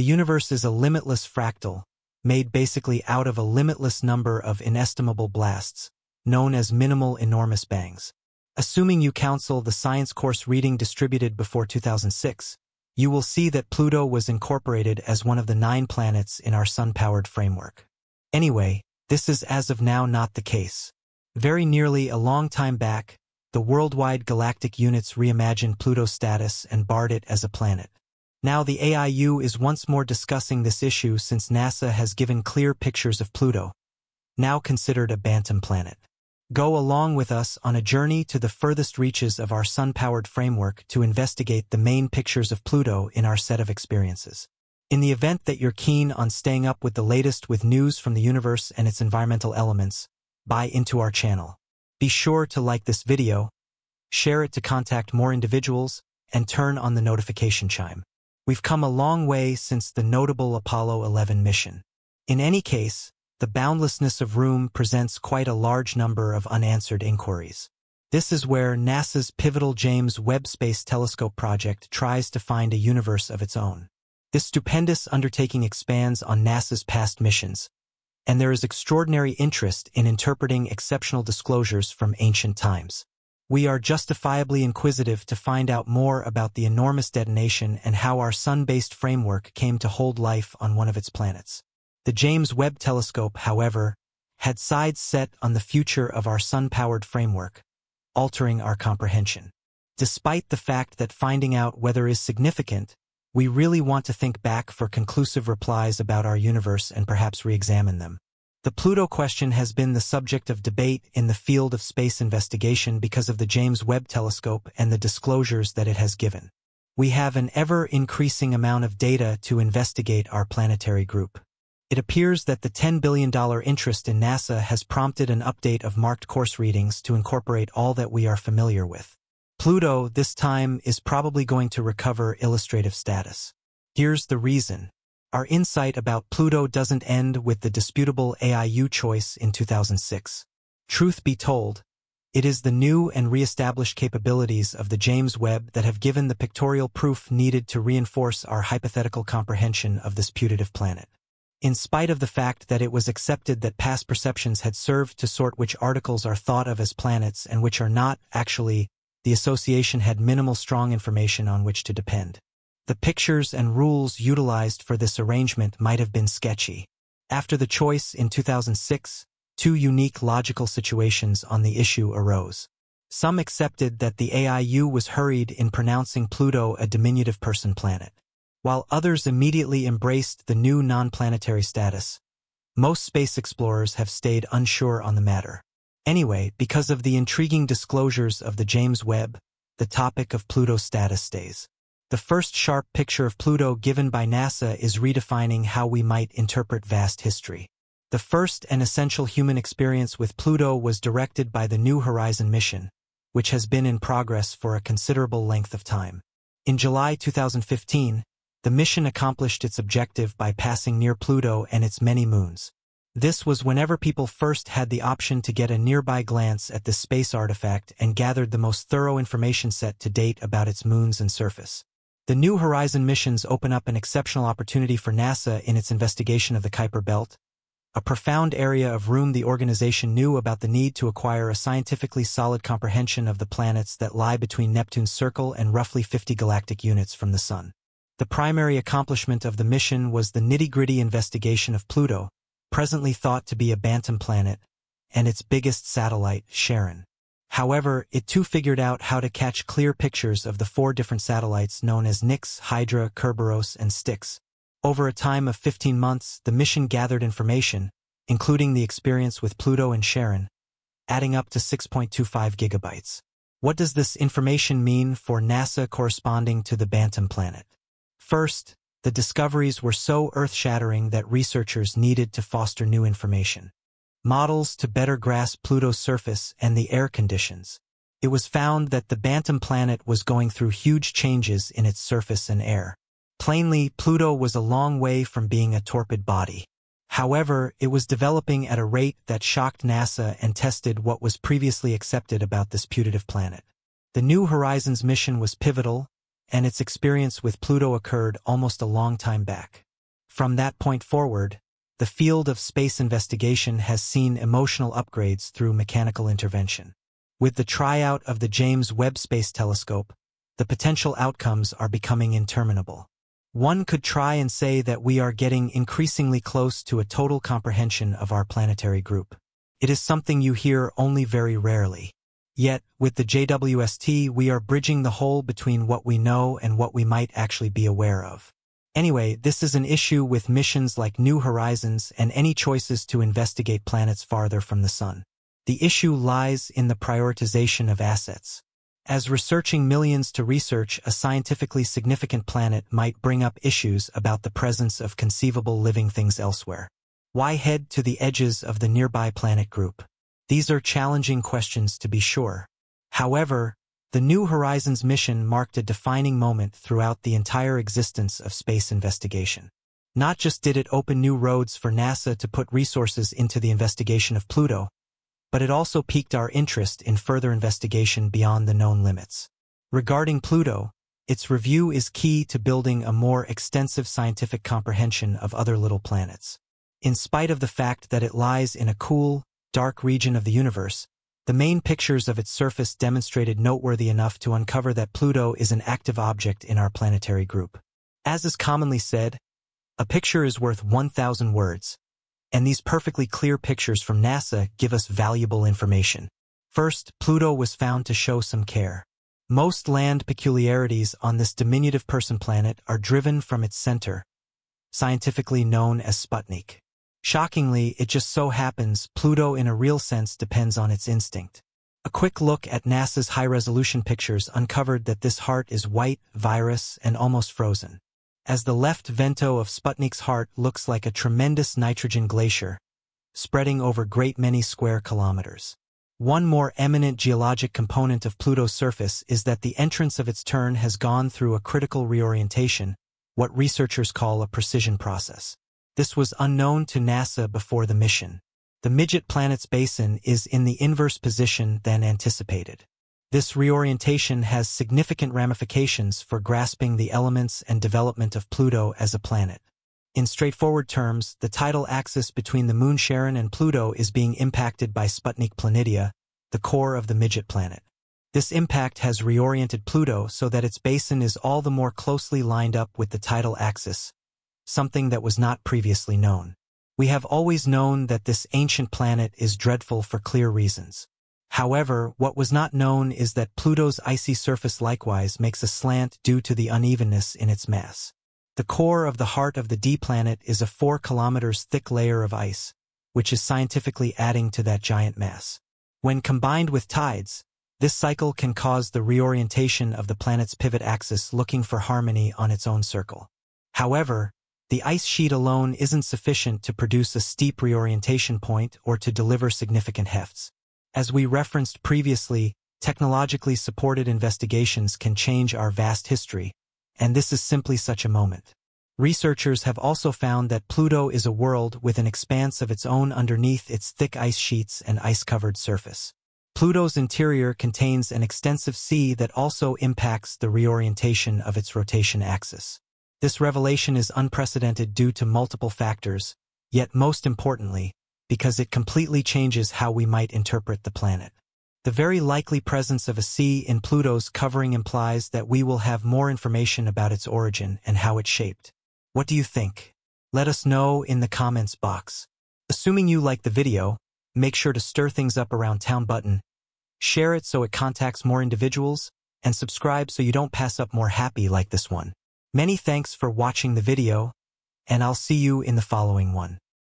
The universe is a limitless fractal, made basically out of a limitless number of inestimable blasts, known as minimal enormous bangs. Assuming you counsel the science course reading distributed before 2006, you will see that Pluto was incorporated as one of the nine planets in our sun-powered framework. Anyway, this is as of now not the case. Very nearly a long time back, the worldwide galactic units reimagined Pluto's status and barred it as a planet. Now the AIU is once more discussing this issue since NASA has given clear pictures of Pluto, now considered a Bantam planet. Go along with us on a journey to the furthest reaches of our sun-powered framework to investigate the main pictures of Pluto in our set of experiences. In the event that you're keen on staying up with the latest with news from the universe and its environmental elements, buy into our channel. Be sure to like this video, share it to contact more individuals, and turn on the notification chime. We've come a long way since the notable Apollo 11 mission. In any case, the boundlessness of room presents quite a large number of unanswered inquiries. This is where NASA's pivotal James Webb Space Telescope project tries to find a universe of its own. This stupendous undertaking expands on NASA's past missions, and there is extraordinary interest in interpreting exceptional disclosures from ancient times. We are justifiably inquisitive to find out more about the enormous detonation and how our sun-based framework came to hold life on one of its planets. The James Webb Telescope, however, had sides set on the future of our sun-powered framework, altering our comprehension. Despite the fact that finding out weather is significant, we really want to think back for conclusive replies about our universe and perhaps re-examine them. The Pluto question has been the subject of debate in the field of space investigation because of the James Webb Telescope and the disclosures that it has given. We have an ever-increasing amount of data to investigate our planetary group. It appears that the $10 billion interest in NASA has prompted an update of marked course readings to incorporate all that we are familiar with. Pluto, this time, is probably going to recover illustrative status. Here's the reason. Our insight about Pluto doesn't end with the disputable AIU choice in 2006. Truth be told, it is the new and re-established capabilities of the James Webb that have given the pictorial proof needed to reinforce our hypothetical comprehension of this putative planet in spite of the fact that it was accepted that past perceptions had served to sort which articles are thought of as planets and which are not, actually, the association had minimal strong information on which to depend. The pictures and rules utilized for this arrangement might have been sketchy. After the choice in 2006, two unique logical situations on the issue arose. Some accepted that the AIU was hurried in pronouncing Pluto a diminutive person planet while others immediately embraced the new non-planetary status. Most space explorers have stayed unsure on the matter. Anyway, because of the intriguing disclosures of the James Webb, the topic of Pluto's status stays. The first sharp picture of Pluto given by NASA is redefining how we might interpret vast history. The first and essential human experience with Pluto was directed by the New Horizon mission, which has been in progress for a considerable length of time. In July 2015, the mission accomplished its objective by passing near Pluto and its many moons. This was whenever people first had the option to get a nearby glance at this space artifact and gathered the most thorough information set to date about its moons and surface. The New Horizon missions open up an exceptional opportunity for NASA in its investigation of the Kuiper Belt, a profound area of room the organization knew about the need to acquire a scientifically solid comprehension of the planets that lie between Neptune's circle and roughly 50 galactic units from the Sun. The primary accomplishment of the mission was the nitty-gritty investigation of Pluto, presently thought to be a Bantam planet, and its biggest satellite, Charon. However, it too figured out how to catch clear pictures of the four different satellites known as Nix, Hydra, Kerberos, and Styx. Over a time of 15 months, the mission gathered information, including the experience with Pluto and Charon, adding up to 6.25 gigabytes. What does this information mean for NASA corresponding to the Bantam planet? First, the discoveries were so earth-shattering that researchers needed to foster new information. Models to better grasp Pluto's surface and the air conditions. It was found that the Bantam planet was going through huge changes in its surface and air. Plainly, Pluto was a long way from being a torpid body. However, it was developing at a rate that shocked NASA and tested what was previously accepted about this putative planet. The New Horizons mission was pivotal, and its experience with Pluto occurred almost a long time back. From that point forward, the field of space investigation has seen emotional upgrades through mechanical intervention. With the tryout of the James Webb Space Telescope, the potential outcomes are becoming interminable. One could try and say that we are getting increasingly close to a total comprehension of our planetary group. It is something you hear only very rarely. Yet, with the JWST, we are bridging the hole between what we know and what we might actually be aware of. Anyway, this is an issue with missions like New Horizons and any choices to investigate planets farther from the Sun. The issue lies in the prioritization of assets. As researching millions to research a scientifically significant planet might bring up issues about the presence of conceivable living things elsewhere. Why head to the edges of the nearby planet group? These are challenging questions to be sure. However, the New Horizons mission marked a defining moment throughout the entire existence of space investigation. Not just did it open new roads for NASA to put resources into the investigation of Pluto, but it also piqued our interest in further investigation beyond the known limits. Regarding Pluto, its review is key to building a more extensive scientific comprehension of other little planets. In spite of the fact that it lies in a cool, dark region of the universe, the main pictures of its surface demonstrated noteworthy enough to uncover that Pluto is an active object in our planetary group. As is commonly said, a picture is worth 1,000 words, and these perfectly clear pictures from NASA give us valuable information. First, Pluto was found to show some care. Most land peculiarities on this diminutive person planet are driven from its center, scientifically known as Sputnik. Shockingly, it just so happens Pluto in a real sense depends on its instinct. A quick look at NASA's high-resolution pictures uncovered that this heart is white, virus, and almost frozen as the left vento of Sputnik's heart looks like a tremendous nitrogen glacier, spreading over great many square kilometers. One more eminent geologic component of Pluto's surface is that the entrance of its turn has gone through a critical reorientation, what researchers call a precision process. This was unknown to NASA before the mission. The Midget Planet's basin is in the inverse position than anticipated. This reorientation has significant ramifications for grasping the elements and development of Pluto as a planet. In straightforward terms, the tidal axis between the moon Charon and Pluto is being impacted by Sputnik Planitia, the core of the midget planet. This impact has reoriented Pluto so that its basin is all the more closely lined up with the tidal axis, something that was not previously known. We have always known that this ancient planet is dreadful for clear reasons. However, what was not known is that Pluto's icy surface likewise makes a slant due to the unevenness in its mass. The core of the heart of the D planet is a 4 kilometers thick layer of ice, which is scientifically adding to that giant mass. When combined with tides, this cycle can cause the reorientation of the planet's pivot axis looking for harmony on its own circle. However, the ice sheet alone isn't sufficient to produce a steep reorientation point or to deliver significant hefts. As we referenced previously, technologically supported investigations can change our vast history, and this is simply such a moment. Researchers have also found that Pluto is a world with an expanse of its own underneath its thick ice sheets and ice-covered surface. Pluto's interior contains an extensive sea that also impacts the reorientation of its rotation axis. This revelation is unprecedented due to multiple factors, yet most importantly, because it completely changes how we might interpret the planet. The very likely presence of a sea in Pluto's covering implies that we will have more information about its origin and how it shaped. What do you think? Let us know in the comments box. Assuming you like the video, make sure to stir things up around town button, share it so it contacts more individuals, and subscribe so you don't pass up more happy like this one. Many thanks for watching the video, and I'll see you in the following one.